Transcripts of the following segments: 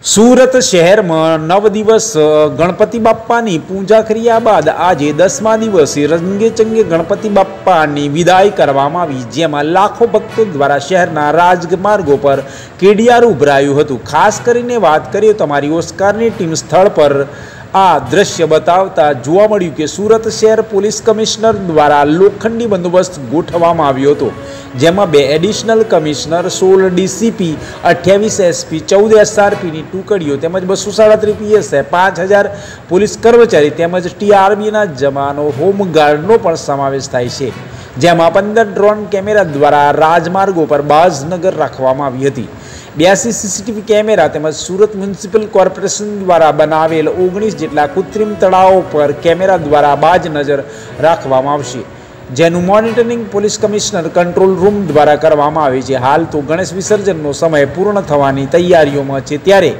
સુરત શહેરમાં નવ દિવસ ગણપતિ બાપ્પાની પૂજા કર્યા બાદ આજે દસમા દિવસે રંગેચંગે ગણપતિ બાપ્પાની વિદાય કરવામાં આવી, જેમાં લાખો ભક્તો દ્વારા શહેરના રાજમાર્ગો પર કેડિયારું ઉભરાયું હતું. ખાસ કરીને વાત કરીએ તમારી ઓસ્કારની ટીમ સ્થળ પર આ દ્રશ્ય બતાવતા જોવા મળ્યું કે સુરત શહેર પોલીસ કમિશનર દ્વારા લોખંડી બંદોબસ્ત ગોઠવવામાં આવ્યો હતો, જેમાં બે એડિશનલ કમિશનર, સોળ ડીસીપી, અઠ્યાવીસ એસપી, ચૌદ એસઆરપીની ટુકડીઓ તેમજ બસો સાડત્રીસ પીએસએ પાંચ હજાર પોલીસ કર્મચારી તેમજ ટીઆરબીના જવાનો હોમગાર્ડનો પણ સમાવેશ થાય છે, જેમાં પંદર ડ્રોન કેમેરા દ્વારા રાજમાર્ગો પર બાઝનગર રાખવામાં આવી હતી. બ્યાસી સીસીટીવી કેમેરા તેમજ સુરત મ્યુનિસિપલ કોર્પોરેશન દ્વારા બનાવેલ ઓગણીસ જેટલા કૃત્રિમ તળાવો પર કેમેરા દ્વારા બાજ નજર રાખવામાં આવશે. જેનું monitoring police commissioner control room દ્વારા કરવામાં આવે છે. હાલ તો ગણેશ વિસર્જનનો સમય પૂર્ણ થવાની તૈયારીઓમાં છે. ત્યારે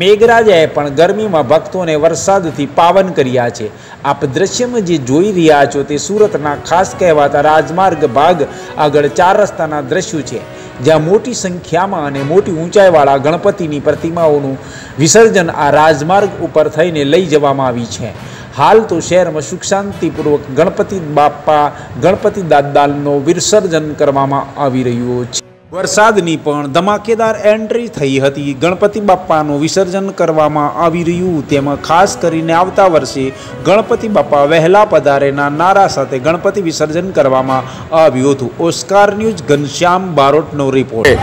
મેઘરાજાએ પણ ગરમીમાં ભક્તોને વરસાદથી પાવન કર્યા છે. આપ દ્રશ્યમાં જે જોઈ રહ્યા છો તે સુરતના ખાસ કહેવાતા રાજમાર્ગ ભાગ આગળ ચાર રસ્તાના દ્રશ્યો છે. જ્યાં મોટી સંખ્યામાં અને મોટી ઊંચાઈવાળા ગણપતિની પ્રતિમાઓનું વિસર્જન આ રાજમાર્ગ ઉપર થઈને લઈ જવામાં આવી છે. હાલ તો શહેરમાં સુખ શાંતિપૂર્વક ગણપતિ બાપ્પા, ગણપતિ દાદાનું વિસર્જન કરવામાં આવી રહ્યું છે. વરસાદની પણ ધમાકેદાર એન્ટ્રી થઈ હતી. ગણપતિ બાપ્પાનું વિસર્જન કરવામાં આવી રહ્યું, તેમાં ખાસ કરીને આવતા વર્ષે ગણપતિ બાપ્પા વહેલા પધારેના નારા સાથે ગણપતિ વિસર્જન કરવામાં આવ્યું હતું. ઓસ્કાર ન્યૂઝ, ઘનશ્યામ બારોટનો રિપોર્ટ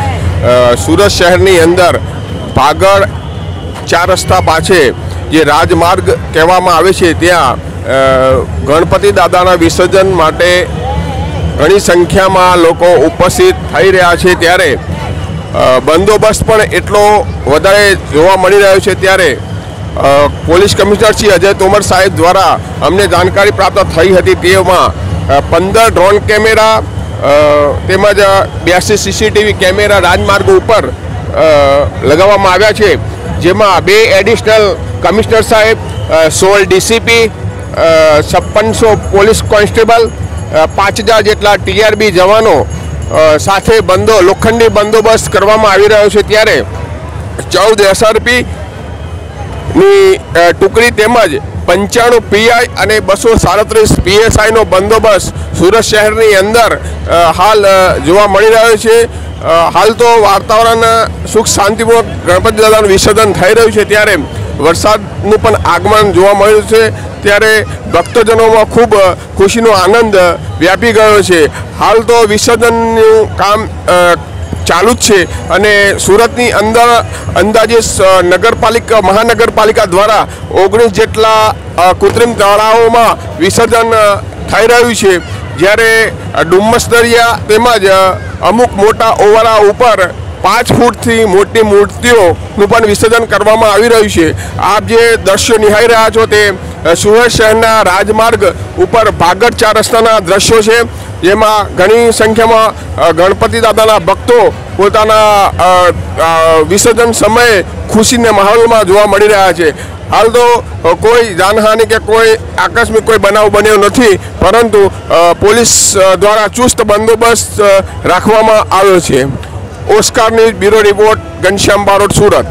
સુરત શહેરની અંદર પાગળ ચાર રસ્તા પાછે જે રાજમાર્ગ કહેવામાં આવે છે, ત્યાં ગણપતિ દાદાના વિસર્જન માટે ઘણી સંખ્યામાં લોકો ઉપસ્થિત થઈ રહ્યા છે ત્યારે બંદોબસ્ત પણ એટલો વધારે જોવા મળી રહ્યો છે ત્યારે પોલીસ કમિશનર શ્રી અજય તોમર સાહેબ દ્વારા અમને જાણકારી પ્રાપ્ત થઈ હતી તેમાં પંદર ડ્રોન કેમેરા તેમજ બ્યાસી સીસીટીવી કેમેરા રાજમાર્ગ ઉપર લગાવવામાં આવ્યા છે. જેમાં બે એડિશનલ કમિશનર સાહેબ સોળ ડીસીપી છપ્પનસો પોલીસ કોન્સ્ટેબલ પાંચ હજાર જેટલા ટીઆરબી જવાનો સાથે બંદો, લોખંડી બંદોબસ્ત કરવામાં આવી રહ્યો છે ત્યારે ચૌદ એસઆરપીની ટુકડી તેમજ પંચાણું પીઆઈ અને બસો સાડત્રીસ પીએસઆઈનો બંદોબસ્ત સુરત શહેરની અંદર હાલ જોવા મળી રહ્યો છે. હાલ તો વાતાવરણ સુખ શાંતિપૂર્વક ગણપતિ દાદાનું વિસર્જન થઈ રહ્યું છે ત્યારે વરસાદનું પણ આગમન જોવા મળ્યું છે. ત્યારે ભક્તજનોમાં ખૂબ ખુશીનો આનંદ વ્યાપી ગયો છે. હાલ તો વિસર્જનનું કામ ચાલુ જ છે અને સુરતની અંદર અંદાજે નગરપાલિકા મહાનગરપાલિકા દ્વારા ઓગણીસ જેટલા કૃત્રિમ તળાવોમાં વિસર્જન થઈ રહ્યું છે. જ્યારે ડુમ્મસ દરિયા તેમજ અમુક મોટા ઓવરા ઉપર પાંચ ફૂટથી મોટી મૂર્તિઓનું પણ વિસર્જન કરવામાં આવી રહ્યું છે. આપ જે દ્રશ્યો નિહાળી રહ્યા છો તે સુરત શહેરના રાજમાર્ગ ઉપર ભાગળ ચાર રસ્તાના દ્રશ્યો છે. જેમાં ઘણી સંખ્યામાં ગણપતિ દાદાના ભક્તો પોતાના વિસર્જન સમયે ખુશીને માહોલમાં જોવા મળી રહ્યા છે. હાલ તો કોઈ જાનહાનિ કે કોઈ આકસ્મિક કોઈ બનાવ બન્યો નથી, પરંતુ પોલીસ દ્વારા ચુસ્ત બંદોબસ્ત રાખવામાં આવ્યો છે. Oscar news bureau report Ghanshyam Barot Surat.